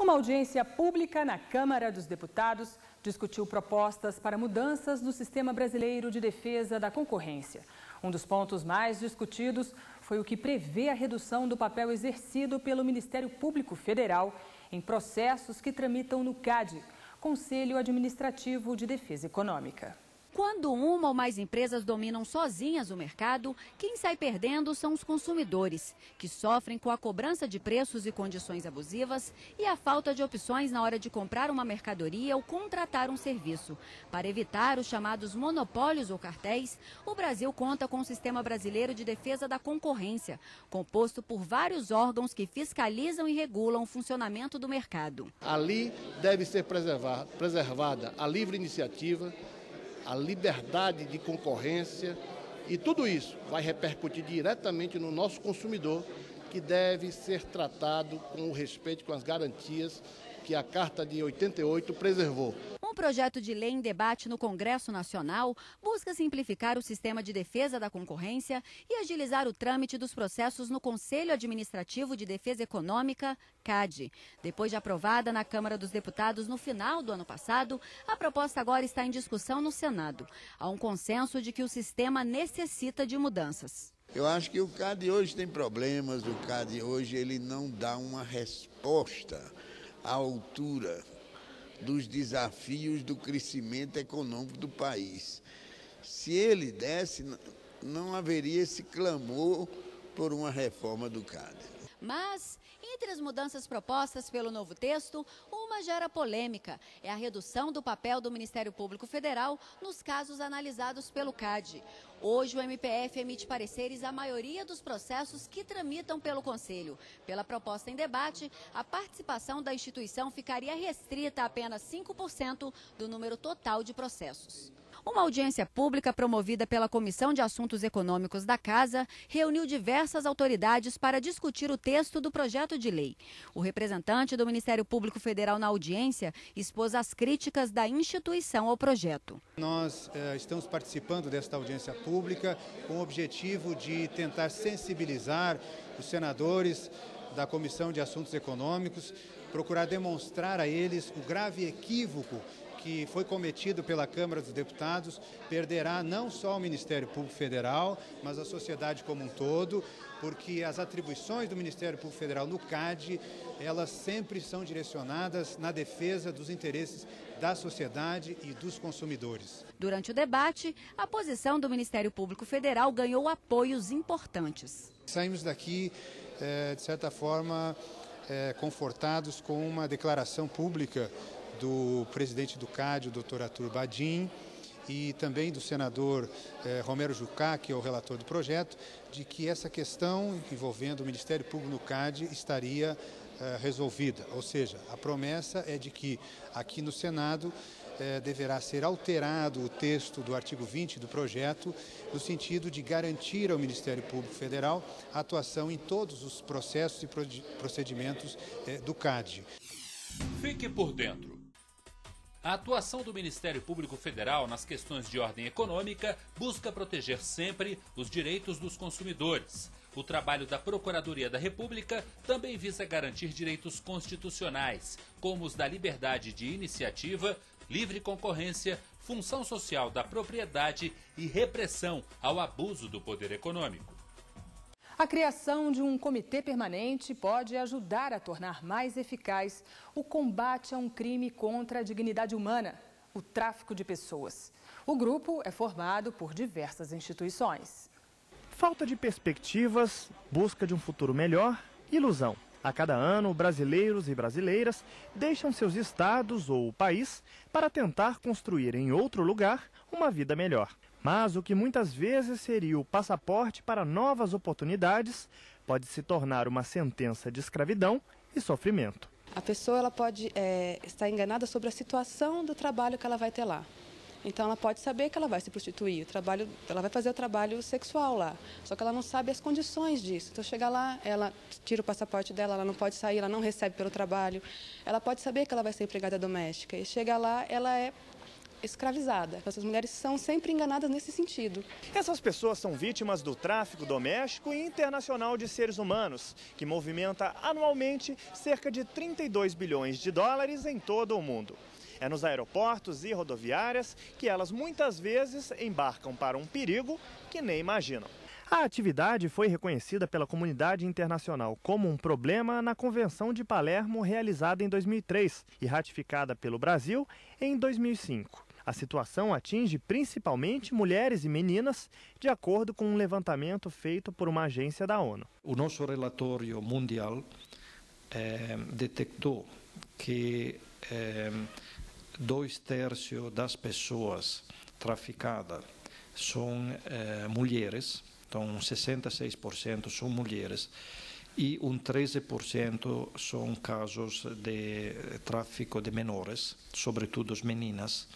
Uma audiência pública na Câmara dos Deputados discutiu propostas para mudanças no sistema brasileiro de defesa da concorrência. Um dos pontos mais discutidos foi o que prevê a redução do papel exercido pelo Ministério Público Federal em processos que tramitam no CAD, Conselho Administrativo de Defesa Econômica. Quando uma ou mais empresas dominam sozinhas o mercado, quem sai perdendo são os consumidores, que sofrem com a cobrança de preços e condições abusivas e a falta de opções na hora de comprar uma mercadoria ou contratar um serviço. Para evitar os chamados monopólios ou cartéis, o Brasil conta com o Sistema Brasileiro de Defesa da Concorrência, composto por vários órgãos que fiscalizam e regulam o funcionamento do mercado. Ali deve ser preservada a livre iniciativa a liberdade de concorrência e tudo isso vai repercutir diretamente no nosso consumidor, que deve ser tratado com o respeito, com as garantias que a Carta de 88 preservou. Um projeto de lei em debate no Congresso Nacional busca simplificar o sistema de defesa da concorrência e agilizar o trâmite dos processos no Conselho Administrativo de Defesa Econômica, CAD. Depois de aprovada na Câmara dos Deputados no final do ano passado, a proposta agora está em discussão no Senado. Há um consenso de que o sistema necessita de mudanças. Eu acho que o CAD hoje tem problemas, o CAD hoje ele não dá uma resposta à altura dos desafios do crescimento econômico do país. Se ele desse, não haveria esse clamor por uma reforma do CAD. Mas, entre as mudanças propostas pelo novo texto, uma gera polêmica. É a redução do papel do Ministério Público Federal nos casos analisados pelo CAD. Hoje, o MPF emite pareceres à maioria dos processos que tramitam pelo Conselho. Pela proposta em debate, a participação da instituição ficaria restrita a apenas 5% do número total de processos. Uma audiência pública promovida pela Comissão de Assuntos Econômicos da Casa reuniu diversas autoridades para discutir o texto do projeto de lei. O representante do Ministério Público Federal na audiência expôs as críticas da instituição ao projeto. Nós eh, estamos participando desta audiência pública com o objetivo de tentar sensibilizar os senadores da Comissão de Assuntos Econômicos, procurar demonstrar a eles o grave equívoco que foi cometido pela Câmara dos Deputados perderá não só o Ministério Público Federal, mas a sociedade como um todo, porque as atribuições do Ministério Público Federal no CAD, elas sempre são direcionadas na defesa dos interesses da sociedade e dos consumidores. Durante o debate, a posição do Ministério Público Federal ganhou apoios importantes. Saímos daqui, é, de certa forma, é, confortados com uma declaração pública do presidente do CAD, o doutor Arthur Badim, e também do senador eh, Romero Jucá, que é o relator do projeto, de que essa questão envolvendo o Ministério Público no CAD estaria resolvida. Ou seja, a promessa é de que aqui no Senado eh, deverá ser alterado o texto do artigo 20 do projeto, no sentido de garantir ao Ministério Público Federal a atuação em todos os processos e procedimentos eh, do CAD. Fique por dentro. A atuação do Ministério Público Federal nas questões de ordem econômica busca proteger sempre os direitos dos consumidores. O trabalho da Procuradoria da República também visa garantir direitos constitucionais, como os da liberdade de iniciativa, livre concorrência, função social da propriedade e repressão ao abuso do poder econômico. A criação de um comitê permanente pode ajudar a tornar mais eficaz o combate a um crime contra a dignidade humana, o tráfico de pessoas. O grupo é formado por diversas instituições. Falta de perspectivas, busca de um futuro melhor, ilusão. A cada ano, brasileiros e brasileiras deixam seus estados ou o país para tentar construir em outro lugar uma vida melhor. Mas o que muitas vezes seria o passaporte para novas oportunidades pode se tornar uma sentença de escravidão e sofrimento. A pessoa ela pode é, estar enganada sobre a situação do trabalho que ela vai ter lá. Então ela pode saber que ela vai se prostituir, o trabalho, ela vai fazer o trabalho sexual lá, só que ela não sabe as condições disso. Então chega lá, ela tira o passaporte dela, ela não pode sair, ela não recebe pelo trabalho. Ela pode saber que ela vai ser empregada doméstica e chega lá, ela é escravizada. Essas mulheres são sempre enganadas nesse sentido. Essas pessoas são vítimas do tráfico doméstico e internacional de seres humanos, que movimenta anualmente cerca de 32 bilhões de dólares em todo o mundo. É nos aeroportos e rodoviárias que elas muitas vezes embarcam para um perigo que nem imaginam. A atividade foi reconhecida pela comunidade internacional como um problema na Convenção de Palermo realizada em 2003 e ratificada pelo Brasil em 2005. A situação atinge principalmente mulheres e meninas, de acordo com um levantamento feito por uma agência da ONU. O nosso relatório mundial eh, detectou que eh, dois terços das pessoas traficadas são eh, mulheres então, 66% são mulheres e um 13% são casos de tráfico de menores, sobretudo meninas,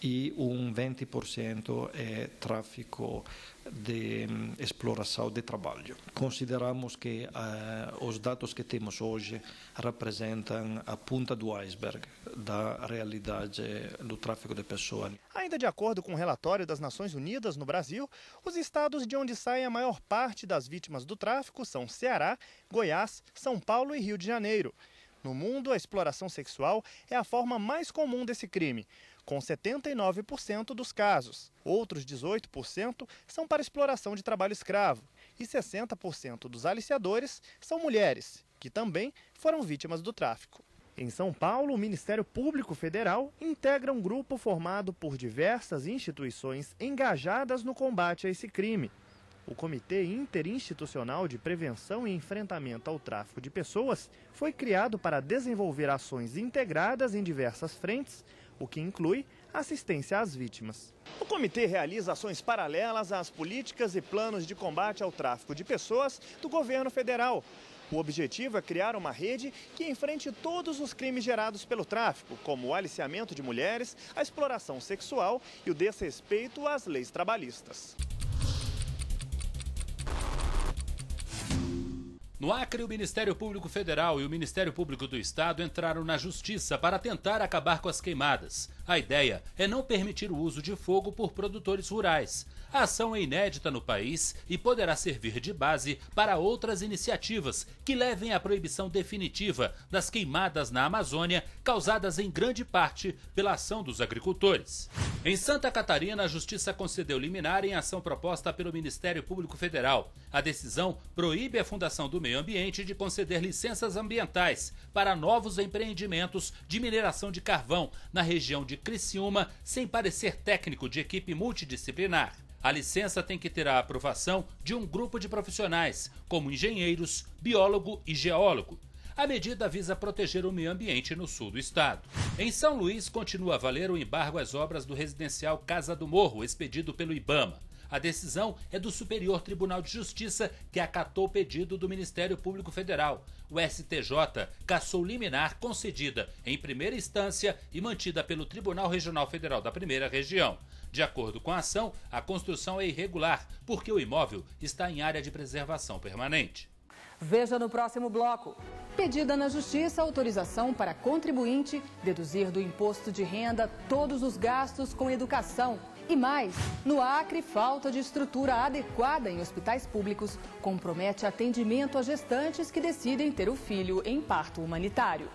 e um 20% é tráfico de hum, exploração de trabalho. Consideramos que uh, os dados que temos hoje representam a ponta do iceberg da realidade do tráfico de pessoas. Ainda de acordo com o um relatório das Nações Unidas no Brasil, os estados de onde sai a maior parte das vítimas do tráfico são Ceará, Goiás, São Paulo e Rio de Janeiro. No mundo, a exploração sexual é a forma mais comum desse crime com 79% dos casos. Outros 18% são para exploração de trabalho escravo e 60% dos aliciadores são mulheres, que também foram vítimas do tráfico. Em São Paulo, o Ministério Público Federal integra um grupo formado por diversas instituições engajadas no combate a esse crime. O Comitê Interinstitucional de Prevenção e Enfrentamento ao Tráfico de Pessoas foi criado para desenvolver ações integradas em diversas frentes o que inclui assistência às vítimas. O comitê realiza ações paralelas às políticas e planos de combate ao tráfico de pessoas do governo federal. O objetivo é criar uma rede que enfrente todos os crimes gerados pelo tráfico, como o aliciamento de mulheres, a exploração sexual e o desrespeito às leis trabalhistas. No Acre, o Ministério Público Federal e o Ministério Público do Estado entraram na justiça para tentar acabar com as queimadas. A ideia é não permitir o uso de fogo por produtores rurais. A ação é inédita no país e poderá servir de base para outras iniciativas que levem à proibição definitiva das queimadas na Amazônia, causadas em grande parte pela ação dos agricultores. Em Santa Catarina, a Justiça concedeu liminar em ação proposta pelo Ministério Público Federal. A decisão proíbe a Fundação do Meio Ambiente de conceder licenças ambientais para novos empreendimentos de mineração de carvão na região de Criciúma, sem parecer técnico de equipe multidisciplinar. A licença tem que ter a aprovação de um grupo de profissionais, como engenheiros, biólogo e geólogo. A medida visa proteger o meio ambiente no sul do estado. Em São Luís, continua a valer o embargo às obras do residencial Casa do Morro, expedido pelo Ibama. A decisão é do Superior Tribunal de Justiça, que acatou o pedido do Ministério Público Federal. O STJ cassou liminar concedida em primeira instância e mantida pelo Tribunal Regional Federal da Primeira Região. De acordo com a ação, a construção é irregular, porque o imóvel está em área de preservação permanente. Veja no próximo bloco. Pedida na Justiça autorização para contribuinte deduzir do imposto de renda todos os gastos com educação. E mais, no Acre, falta de estrutura adequada em hospitais públicos compromete atendimento a gestantes que decidem ter o filho em parto humanitário.